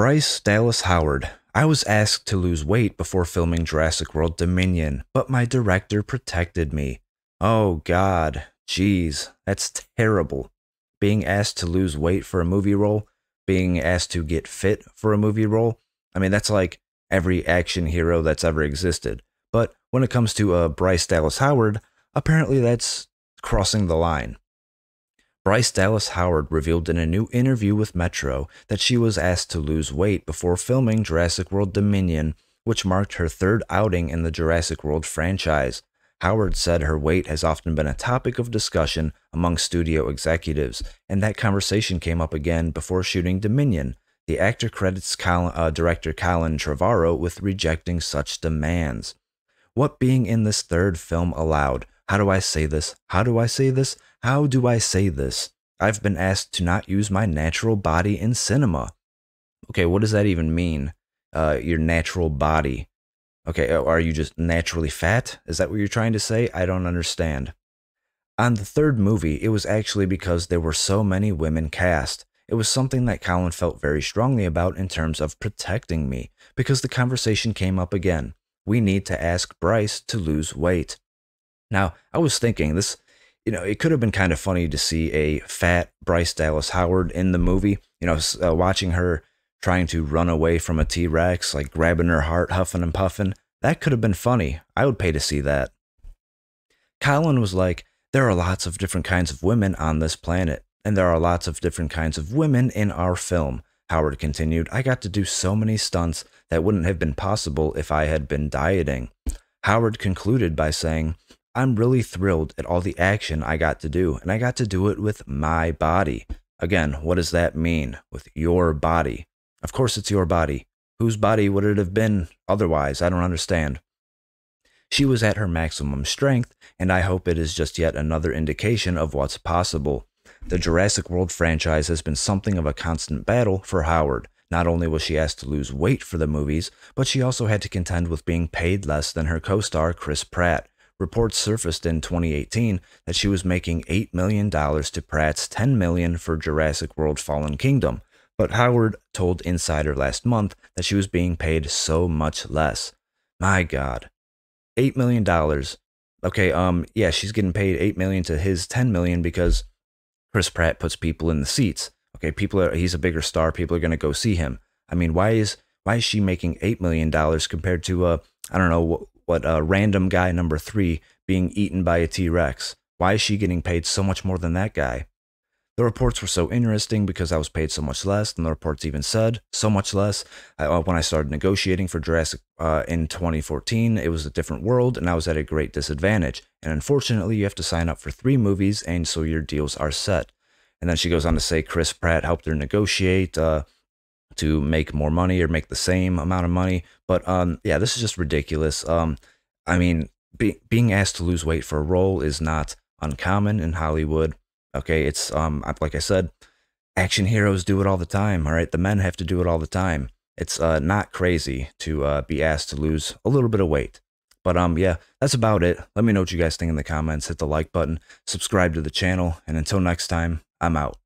Bryce Dallas Howard. I was asked to lose weight before filming Jurassic World Dominion, but my director protected me. Oh god, jeez, that's terrible. Being asked to lose weight for a movie role, being asked to get fit for a movie role. I mean, that's like every action hero that's ever existed. But when it comes to uh, Bryce Dallas Howard, apparently that's crossing the line. Bryce Dallas Howard revealed in a new interview with Metro that she was asked to lose weight before filming Jurassic World Dominion, which marked her third outing in the Jurassic World franchise. Howard said her weight has often been a topic of discussion among studio executives, and that conversation came up again before shooting Dominion. The actor credits Colin, uh, director Colin Trevorrow with rejecting such demands. What being in this third film allowed? How do I say this? How do I say this? How do I say this? I've been asked to not use my natural body in cinema. Okay, what does that even mean? Uh, your natural body. Okay, uh, are you just naturally fat? Is that what you're trying to say? I don't understand. On the third movie, it was actually because there were so many women cast. It was something that Colin felt very strongly about in terms of protecting me, because the conversation came up again. We need to ask Bryce to lose weight. Now, I was thinking this you know, it could have been kind of funny to see a fat Bryce Dallas Howard in the movie. You know, uh, watching her trying to run away from a T Rex, like grabbing her heart, huffing and puffing. That could have been funny. I would pay to see that. Colin was like, There are lots of different kinds of women on this planet, and there are lots of different kinds of women in our film. Howard continued, I got to do so many stunts that wouldn't have been possible if I had been dieting. Howard concluded by saying, I'm really thrilled at all the action I got to do, and I got to do it with my body. Again, what does that mean? With your body. Of course, it's your body. Whose body would it have been otherwise? I don't understand. She was at her maximum strength, and I hope it is just yet another indication of what's possible. The Jurassic World franchise has been something of a constant battle for Howard. Not only was she asked to lose weight for the movies, but she also had to contend with being paid less than her co star Chris Pratt, Reports surfaced in 2018 that she was making $8 million to Pratt's 10 million for Jurassic World Fallen Kingdom, but Howard told Insider last month that she was being paid so much less. My god. $8 million. Okay, um yeah, she's getting paid 8 million to his 10 million because Chris Pratt puts people in the seats. Okay, people are he's a bigger star, people are going to go see him. I mean, why is why is she making 8 million dollars compared to uh I don't know what uh, random guy number three being eaten by a T Rex. Why is she getting paid so much more than that guy? The reports were so interesting because I was paid so much less, and the reports even said so much less. Uh, when I started negotiating for Jurassic uh, in 2014, it was a different world, and I was at a great disadvantage. And unfortunately, you have to sign up for three movies, and so your deals are set. And then she goes on to say Chris Pratt helped her negotiate. Uh, to make more money or make the same amount of money. But um, yeah, this is just ridiculous. Um, I mean, be, being asked to lose weight for a role is not uncommon in Hollywood. Okay, it's um, like I said, action heroes do it all the time. All right, the men have to do it all the time. It's uh, not crazy to uh, be asked to lose a little bit of weight. But um, yeah, that's about it. Let me know what you guys think in the comments. Hit the like button, subscribe to the channel, and until next time, I'm out.